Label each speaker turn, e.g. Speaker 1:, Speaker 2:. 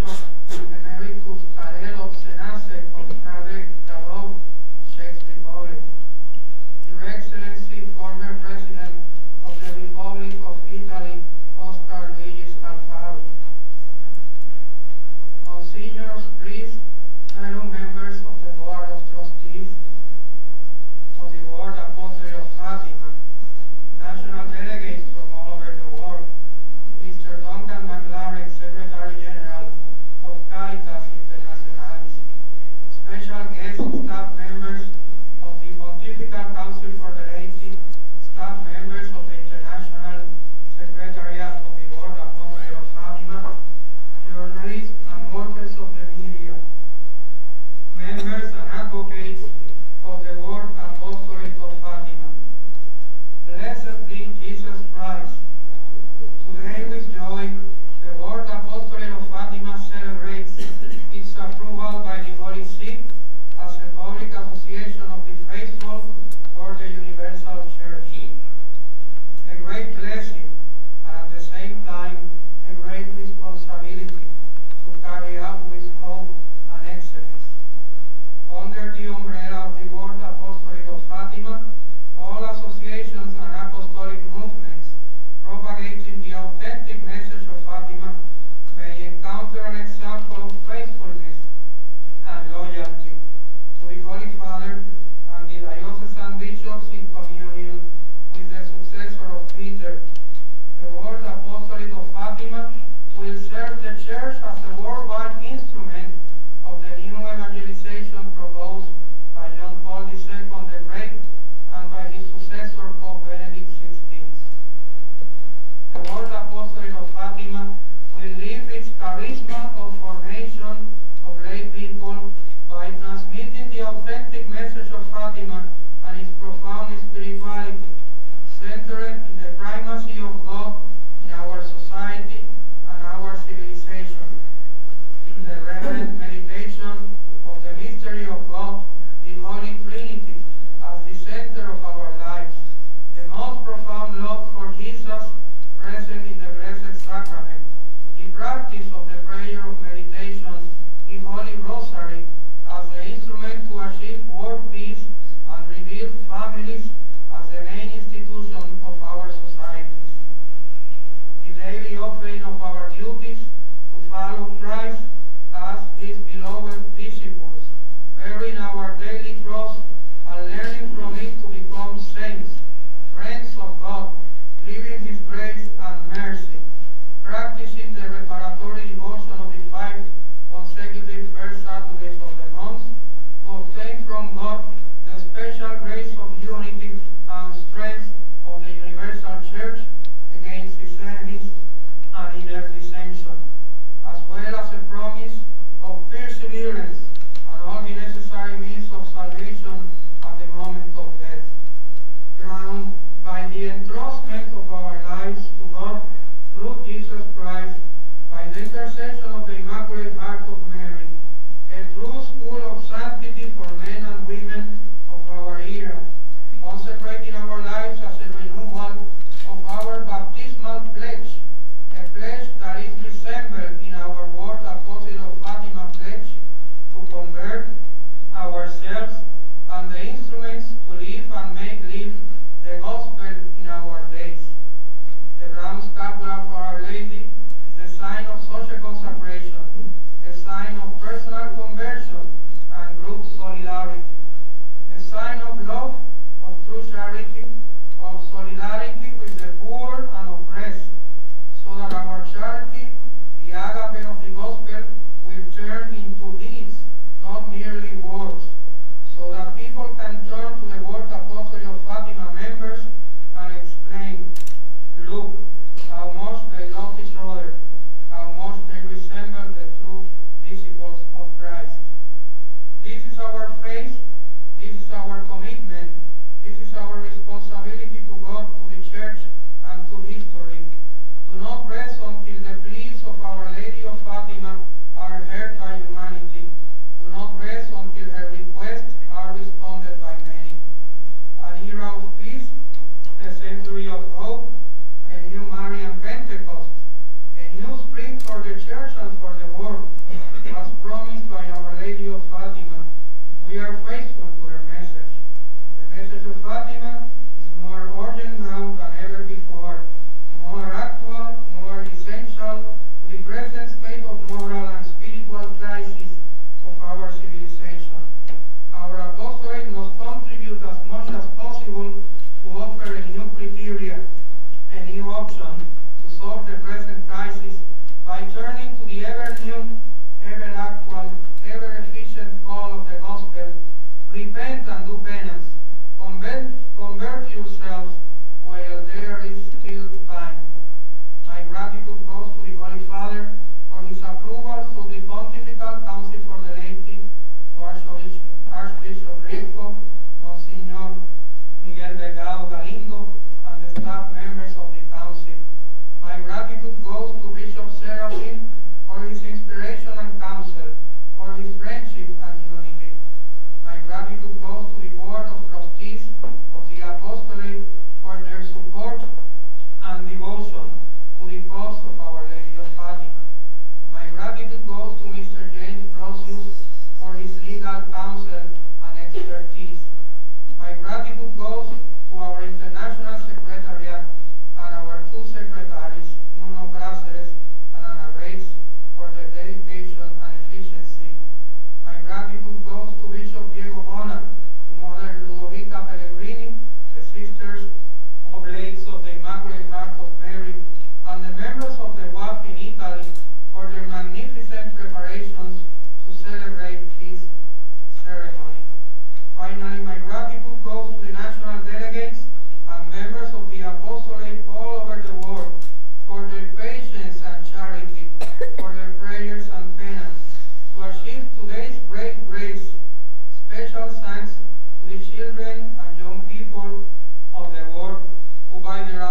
Speaker 1: Thank you. worthy umbrella of the World Apostolate of Fatima, all associations and apostolic movements propagating the authentic message of Fatima may encounter an example of faithfulness and loyalty to the Holy Father and the diocesan bishops in communion with the successor of Peter. The World Apostolate of Fatima will serve the Church as a worldwide instrument of the new evangelization proposed by John Paul II Sacrament. The practice of the prayer of meditation, the Holy Rosary, as the instrument to achieve world peace and rebuild families as the main institution of our societies. The daily offering of our duty responsibility to God, to the church, and to history. Do not rest until the pleas of Our Lady of Fatima are heard by humanity. Do not rest until her requests are responded by many. An era of peace, a century of hope, a new Marian Pentecost, a new spring for the church and for the world, was promised by Our Lady of Fatima. We are faithful to her message. The message of Fatima more urgent now than ever before, more actual, more essential the present state of moral and spiritual crisis of our civilization. Our apostolate must contribute as much as possible to offer a new criteria, a new option to solve the present crisis by turning to the ever new, ever actual, ever efficient call of the gospel. Repent and do penance. Convert, convert yourselves while there is still time. My gratitude goes to the Holy Father for his approval through the Pontifical Council for the Laity, Archbishop, Archbishop Ryłko, Monsignor Miguel Delgado Galindo, and the staff members of the Council. My gratitude goes to Bishop Serafim for his inspiration and counsel, for his friendship and unity. My gratitude goes to the Board of Trustees of the Apostolate for their support and devotion to the cause of Our Lady of Fatima. My gratitude goes to Mr. James Brosius for his legal counsel and expertise. My gratitude goes to our International Secretariat and our two secretaries, Nuno Prazeres and Ana Reis, for their dedication and efficiency. My gratitude goes to Bishop Diego Bona, to Mother Ludovica Pellegrini, the Sisters Oblates of the Immaculate Heart of Mary, and the members of the WAF in Italy for their magnificent preparations to celebrate this ceremony. Finally, my gratitude goes to the national delegates and members of the apostolate all over the world for their patience and charity, for their prayers and penance to achieve today's great grace. Special thanks to the children and young people of the world who by their